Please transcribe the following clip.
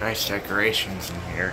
Nice decorations in here.